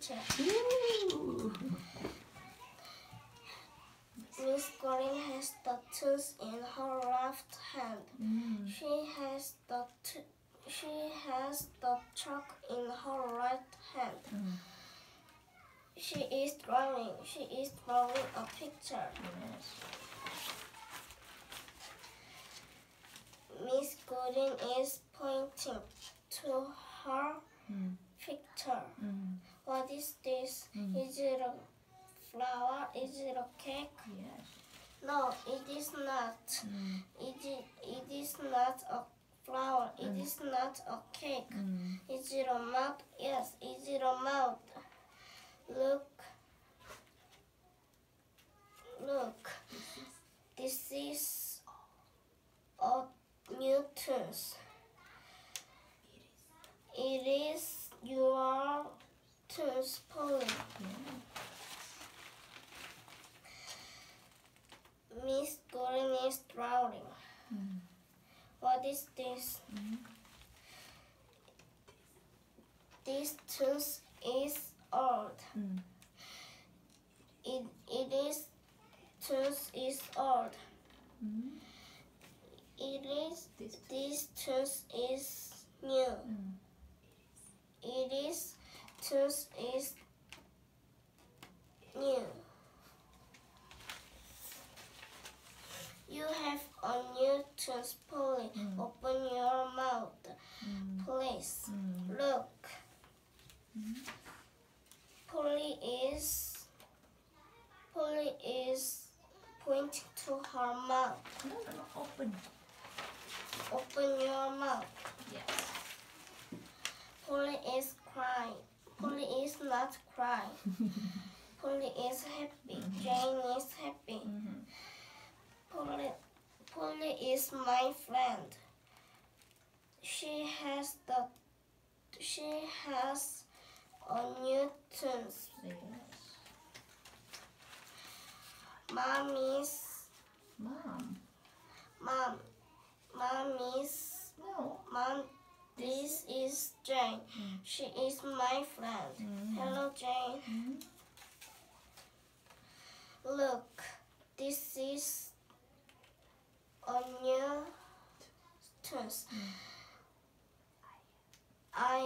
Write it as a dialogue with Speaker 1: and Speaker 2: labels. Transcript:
Speaker 1: Ooh.
Speaker 2: Miss Green has the tools in her left hand.
Speaker 1: Mm.
Speaker 2: She has the she has the chalk in her right hand.
Speaker 1: Mm.
Speaker 2: She is drawing. She is drawing a picture.
Speaker 1: Yes.
Speaker 2: Miss Green is pointing to her
Speaker 1: Mm.
Speaker 2: picture.
Speaker 1: Mm.
Speaker 2: What is this?
Speaker 1: Mm.
Speaker 2: Is it a flower? Is it a cake?
Speaker 1: Yes.
Speaker 2: No, it is not.
Speaker 1: Mm.
Speaker 2: It is, it is not a flower. It
Speaker 1: Mm.
Speaker 2: is not a cake.
Speaker 1: Mm.
Speaker 2: Is it a mouth? Yes, is it a mouth? Look. Look. This is a Newton's. It is your tooth pulling.
Speaker 1: Yeah.
Speaker 2: Miss Green is drawing.
Speaker 1: Mm.
Speaker 2: What is this?
Speaker 1: Mm.
Speaker 2: This tooth is old.
Speaker 1: Mm.
Speaker 2: It, it is tooth is old.
Speaker 1: Mm.
Speaker 2: It is
Speaker 1: This.
Speaker 2: this tooth is new.
Speaker 1: Mm.
Speaker 2: It is tooth is new. You have a new tooth Polly.
Speaker 1: Mm.
Speaker 2: Open your mouth,
Speaker 1: Mm.
Speaker 2: please.
Speaker 1: Mm.
Speaker 2: Look.
Speaker 1: Mm.
Speaker 2: Polly is Polly is pointing to her mouth.
Speaker 1: No, no, no. Open.
Speaker 2: Open your mouth.
Speaker 1: Yes.
Speaker 2: Polly is crying. Polly is not crying. Polly is happy. Jane is happy.
Speaker 1: Mhm.
Speaker 2: Polly, Polly is my friend. She has the she has a new tooth.
Speaker 1: Yes.
Speaker 2: Mommy's
Speaker 1: Mom.
Speaker 2: mom. Mommy's
Speaker 1: No.
Speaker 2: mom. This is Jane.
Speaker 1: Mm.
Speaker 2: She is my friend.
Speaker 1: Mm.
Speaker 2: Hello, Jane.
Speaker 1: Mm.
Speaker 2: Look, this is a new tooth.
Speaker 1: Mm.
Speaker 2: I